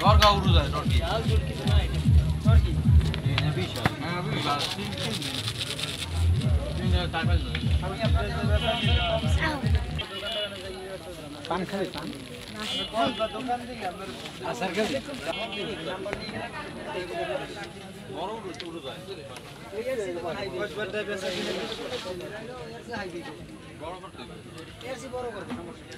Dorga uğru da dorgi. Ya dorgi de ne? Dorgi. Ne bir şey. Ne bir şey. Kim kim? Kim de takmaz. পান খাবে পান আসার খাবে বড় উড়ো উড়ো যায় বড় করতে বড় করতে সমস্যা